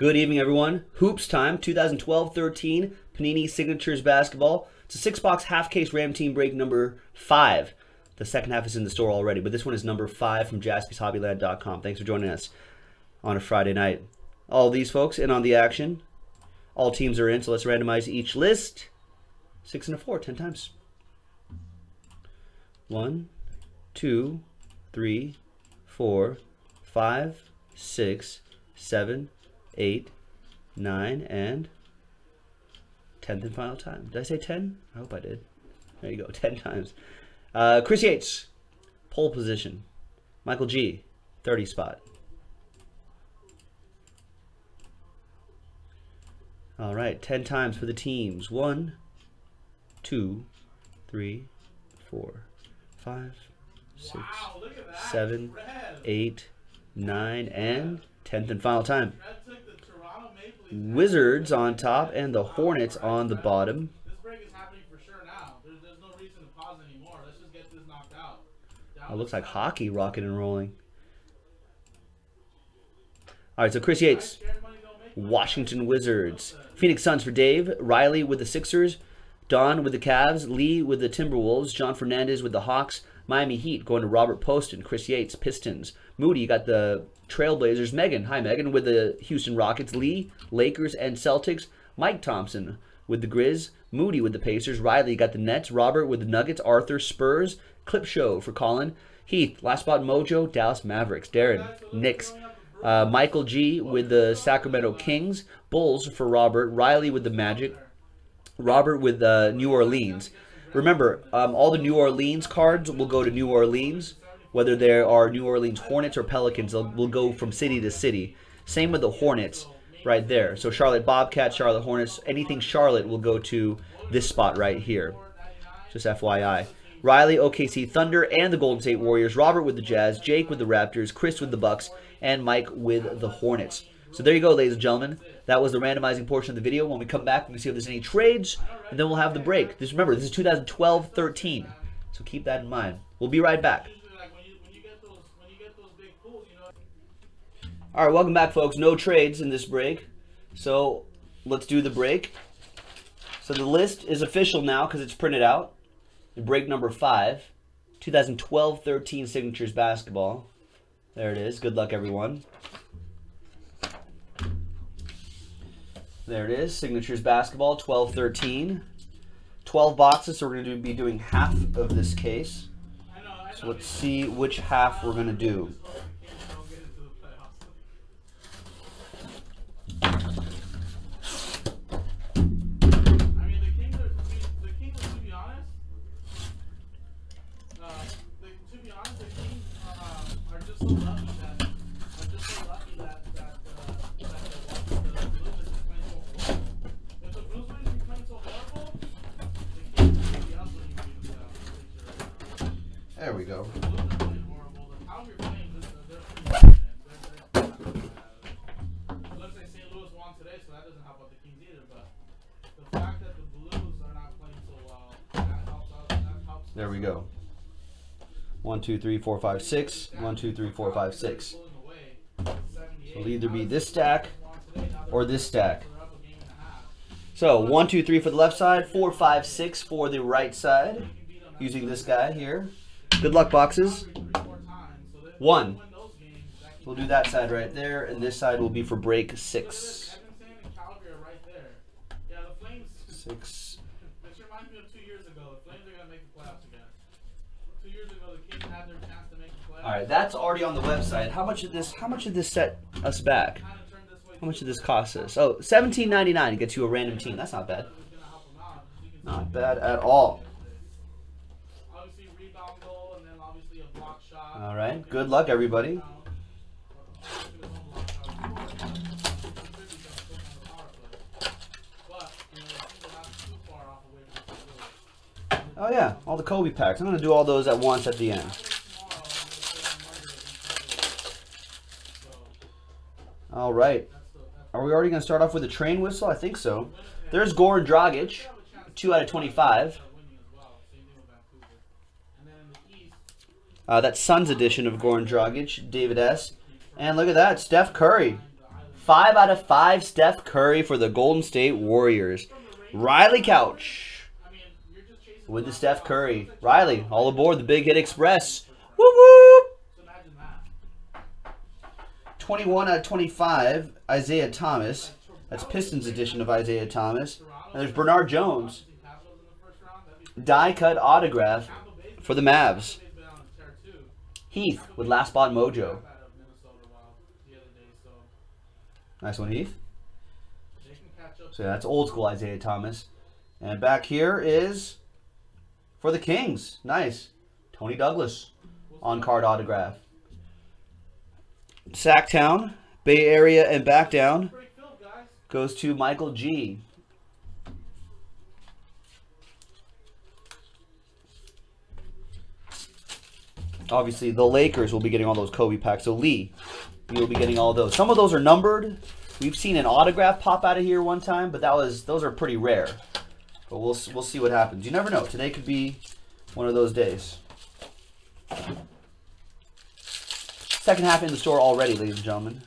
Good evening, everyone. Hoops time, 2012-13 Panini Signatures Basketball. It's a six-box half-case Ram Team break number five. The second half is in the store already, but this one is number five from jaspyshobbyland.com. Thanks for joining us on a Friday night. All these folks in on the action. All teams are in, so let's randomize each list. Six and a four, ten times. One, two, three, four, five, six, seven, eight, nine, and tenth and final time. Did I say ten? I hope I did. There you go, ten times. Uh, Chris Yates, pole position. Michael G, 30 spot. All right, 10 times for the teams. One, two, three, four, five, six, Wow, look at that. seven, Red. eight, nine, and 10th and final time. Wizards on top and the Hornets on the bottom. This is happening for sure now. There's, there's no reason to pause anymore. Let's just get this knocked out. It looks like hockey rocking and rolling. All right, so Chris Yates, Scared money don't make money. Washington Wizards. Phoenix Suns for Dave. Riley with the Sixers. Don with the Cavs. Lee with the Timberwolves. John Fernandez with the Hawks. Miami Heat going to Robert Poston. Chris Yates, Pistons. Moody, you got the Trailblazers. Megan, hi Megan, with the Houston Rockets. Lee, Lakers and Celtics. Mike Thompson with the Grizz. Moody with the Pacers. Riley got the Nets. Robert with the Nuggets. Arthur, Spurs. Clip Show for Colin. Heath, last spot Mojo, Dallas Mavericks. Darren, Knicks. Uh, Michael G with the Sacramento Kings. Bulls for Robert. Riley with the Magic. Robert with uh, New Orleans. Remember, um, all the New Orleans cards will go to New Orleans. Whether there are New Orleans Hornets or Pelicans, they'll will go from city to city. Same with the Hornets right there. So Charlotte Bobcats, Charlotte Hornets, anything Charlotte will go to this spot right here. Just FYI. Riley, OKC Thunder, and the Golden State Warriors. Robert with the Jazz, Jake with the Raptors, Chris with the Bucks, and Mike with the Hornets. So there you go, ladies and gentlemen. That was the randomizing portion of the video. When we come back, we can see if there's any trades, and then we'll have the break. Just remember, this is 2012-13, so keep that in mind. We'll be right back. All right, welcome back, folks. No trades in this break, so let's do the break. So the list is official now because it's printed out. Break number five, 2012-13 Signatures Basketball. There it is. Good luck, everyone. There it is. Signatures Basketball, 12-13. 12 boxes, so we're going to be doing half of this case. So let's see which half we're going to do. Out. That helps. There we go. One, two, three, four, five, six. One, two, three, four, five, six. 78. It'll either be this stack or this stack. So one, two, three for the left side, four, five, six for the right side. Using this guy here. Good luck boxes. One. We'll do that side right there, and this side will be for break six. Six. This reminds me of two years ago. The Flames are gonna make the playoffs again. Two years ago, the Kings had their chance to make the playoffs. All right, that's already on the website. How much did this? How much did this set us back? How much did this cost us? Oh, $17.99 gets you a random team. That's not bad. Not bad at all. Obviously, rebound goal, and then obviously a block shot. All right. Good luck, everybody. Oh yeah, all the Kobe packs. I'm gonna do all those at once at the end. All right. Are we already gonna start off with a train whistle? I think so. There's Goran Dragic, two out of 25. winning as well. Same thing with Vancouver. And then in the East, Uh, that's Suns edition of Goran Dragic, David S. And look at that, Steph Curry, Five out of five Steph Curry for the Golden State Warriors. Riley Couch with the Steph Curry. Riley, all aboard the Big Hit Express. Imagine that. 21 out of 25, Isaiah Thomas. That's Pistons edition of Isaiah Thomas. And there's Bernard James. Die cut autograph for the Mavs. They've been on a tear too. Heath with Last Spot Mojo. Nice one, Heath. So that's old school Isaiah Thomas. And back here is for the Kings. Nice. Toney Douglas on card autograph. Sactown, Bay Area, and back down goes to Michael G. Obviously, the Lakers will be getting all those Kobe packs. So Lee, you'll be getting all those. Some of those are numbered. We've seen an autograph pop out of here one time, but that was those are pretty rare. But we'll we'll see what happens. You never know. Today could be one of those days. Second half in the store already, ladies and gentlemen.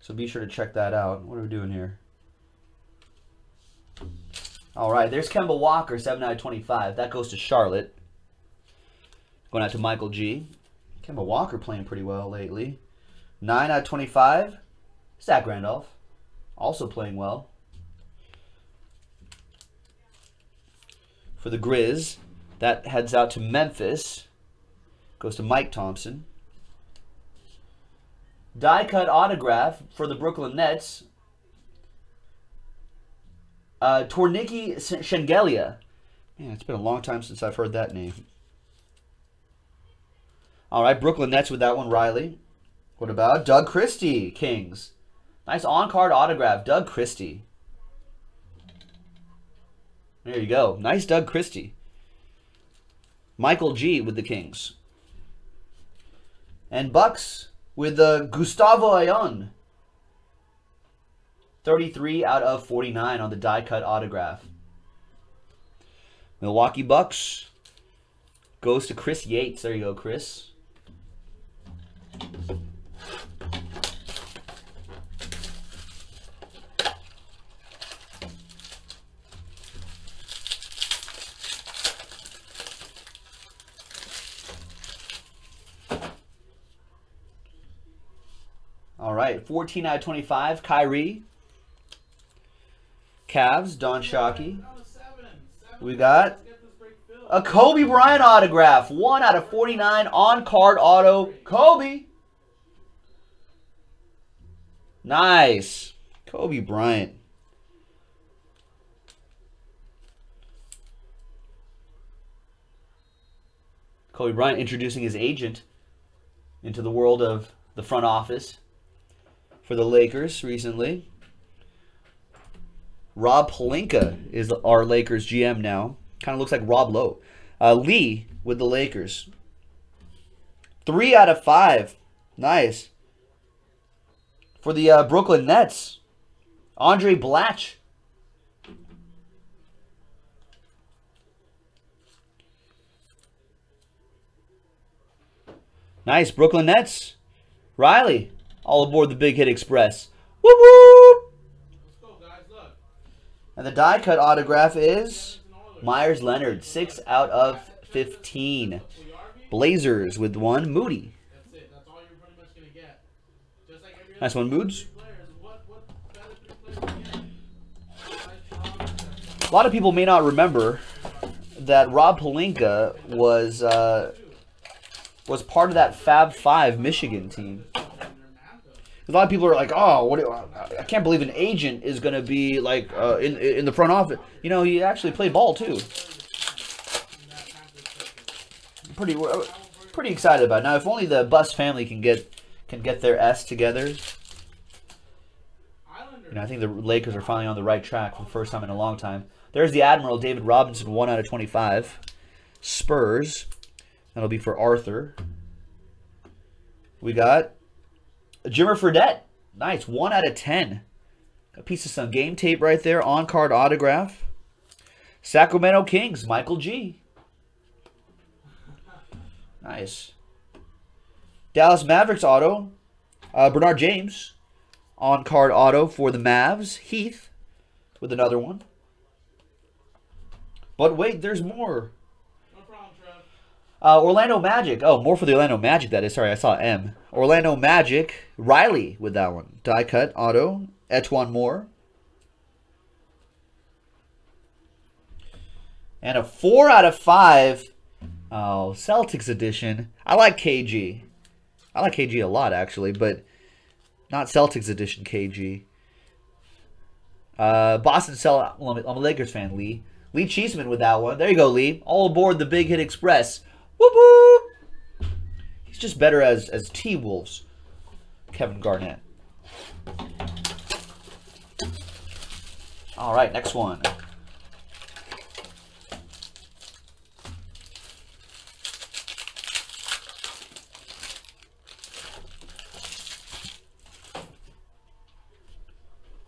So be sure to check that out. What are we doing here? All right, there's Kemba Walker, 7 out of 25. That goes to Charlotte. Going out to Michael G. Kemba Walker playing pretty well lately. 9 out of 25. Zach Randolph. Also playing well. For the Grizz, that heads out to Memphis. Goes to Mike Thompson. Die cut autograph for the Brooklyn Nets. Uh, Tornike Shengelia. Man, it's been a long time since I've heard that name. All right, Brooklyn Nets with that one, Riley. What about Doug Christie, Kings? Nice on card autograph, Doug Christie. There you go. Nice Doug Christie. Michael G with the Kings. And Bucks with the Gustavo Ayon. 33 out of 49 on the die cut autograph. Milwaukee Bucks goes to Chris Yates. There you go, Chris. All right, 14 out of 25, Kyrie. Cavs, Don Shockey. We got a Kobe Bryant autograph. 1 out of 49 on card auto. Kobe. Nice. Kobe Bryant. Kobe Bryant introducing his agent into the world of the front office for the Lakers recently. Rob Pelinka is our Lakers GM now. Kind of looks like Rob Lowe. Uh, Lee with the Lakers. Three out of five. Nice. For the uh, Brooklyn Nets, Andray Blatche. Nice, Brooklyn Nets. Riley, all aboard the Big Hit Express. Whoop whoop! Go, And the die cut autograph is Meyers Leonard, 6 out of 15. We are being. Blazers with one. Moody. Get? one, job. A lot of people may not remember that Rob Pelinka was uh, was part of that Fab Five Michigan team. A lot of people are like, "Oh, what? do- I can't believe an agent is going to be like uh, in in the front office." You know, he actually played ball too. Pretty pretty excited about it. now. If only the Buss family can get can get their S together. Islander. You know, I think the Lakers are finally on the right track for the first time in a long time. There's the Admiral, David Robinson, 1 out of 25. Spurs, that'll be for Arthur. We got Jimmer Fredette. Nice, 1 out of 10. A piece of some game tape right there, on card autograph. Sacramento Kings, Michael G. Nice. Dallas Mavericks auto, uh, Bernard James. On card auto for the Mavs. Heath with another one. But wait, there's more. No problem, Trev. Uh, Orlando Magic. Oh, more for the Orlando Magic, that is. Sorry, I saw M. Orlando Magic. Riley with that one. Die cut auto. E'Twaun Moore. And a 4 out of 5. Oh, Celtics edition. I like KG. I like KG a lot, actually, but not Celtics edition KG. Uh, Boston Cell. I'm a Lakers fan, Lee. Lee Cheeseman with that one. There you go, Lee. All aboard the Big Hit Express. Whoop whoop. He's just better as as T Wolves. Kevin Garnett. All right, next one.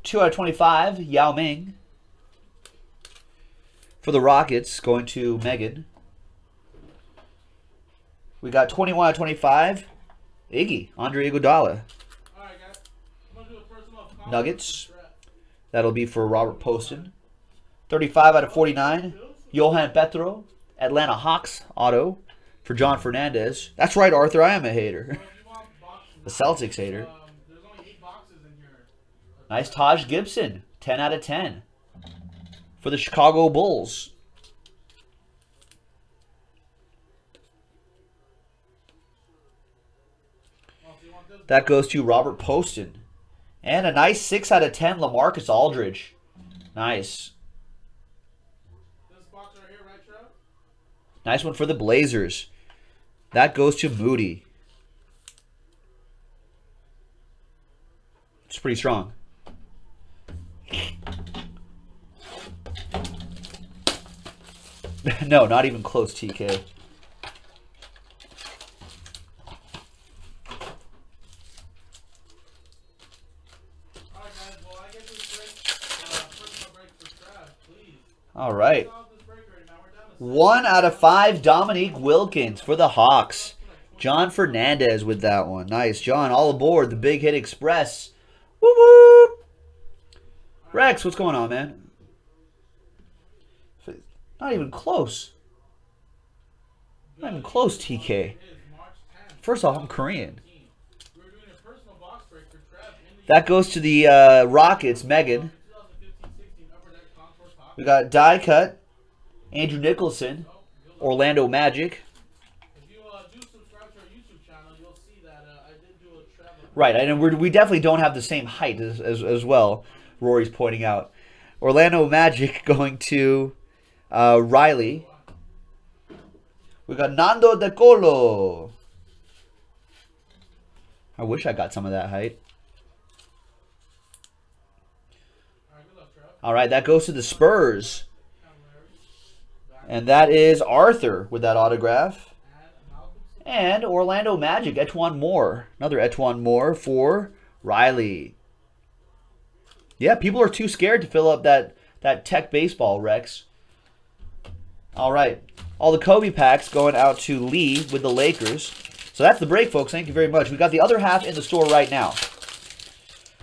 Two out of twenty-five. Yao Ming. For the Rockets, going to Megan. We got 21 out of 25. Iggy, Andre Iguodala. Right, a Nuggets. That'll be for Robert Poston. 35 out of 49. Johan Petro, Atlanta Hawks auto for John Fernandez. That's right, Arthur. I am a hater. The Celtics hater. Um, there's only eight boxes in here. Nice Taj Gibson. 10 out of 10 for the Chicago Bulls. That goes to Robert Poston. And a nice 6 out of 10 LaMarcus Aldridge. Nice. Nice one for the Blazers. That goes to Moody. It's pretty strong. no, not even close, TK. All right, One out of five, Dominique Wilkins for the Hawks. John Fernandez with that one. Nice, John. All aboard the Big Hit Express. Woo woo. Rex, what's going on, man? Not even close. Not even close, TK. is March 10th. First off, I'm Korean. That goes to the uh, Rockets, Megan. 2015-16 Upper Deck Contours Hockey. We got die cut, Andrew Nicholson, Orlando Magic. Right, and we're, we definitely don't have the same height as, as, as well. Rory's pointing out. Orlando Magic going to uh, Riley. We got Nando De Colo. I wish I got some of that height. All right, that goes to the Spurs. And that is Arthur with that autograph. And And Orlando Magic, E'Twaun Moore. Another E'Twaun Moore for Riley. Yeah, people are too scared to fill up that, that tech baseball, Rex. All right. All the Kobe packs going out to Lee with the Lakers. So that's the break, folks. Thank you very much. We got the other half in the store right now.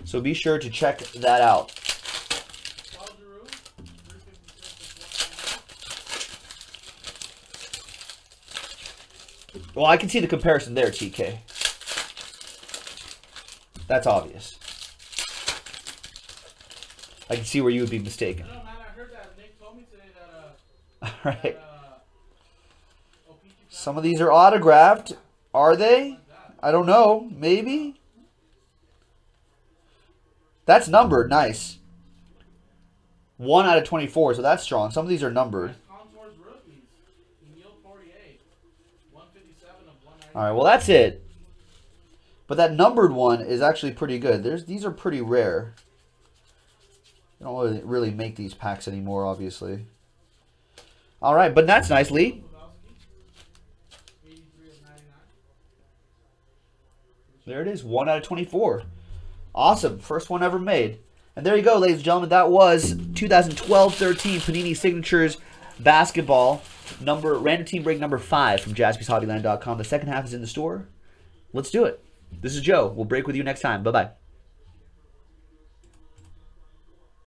So be sure to check that out. Paul Giroux. 356 Well, I can see the comparison there, TK. That's obvious. I can see where you would be mistaken. No, man, I heard that Nick told me today that uh, All right. Some of these are autographed. Are they? I don't know. Maybe. That's numbered. Nice. One out of 24, so that's strong. Some of these are numbered. Contours rookies. Emile Poirier. 157 of 190. All right, well, that's it. But that numbered one is actually pretty good. There's These are pretty rare. They don't really make these packs anymore, obviously. All right, but that's nice, Lee. Pavelski. 83 of 99. There it is, 1 out of 24. Awesome, first one ever made. And there you go, ladies and gentlemen. That was 2012-13 Panini Signatures Basketball number random team break number 5 from jaspyshobbyland.com. The second half is in the store. Let's do it. This is Joe. We'll break with you next time. Bye-bye.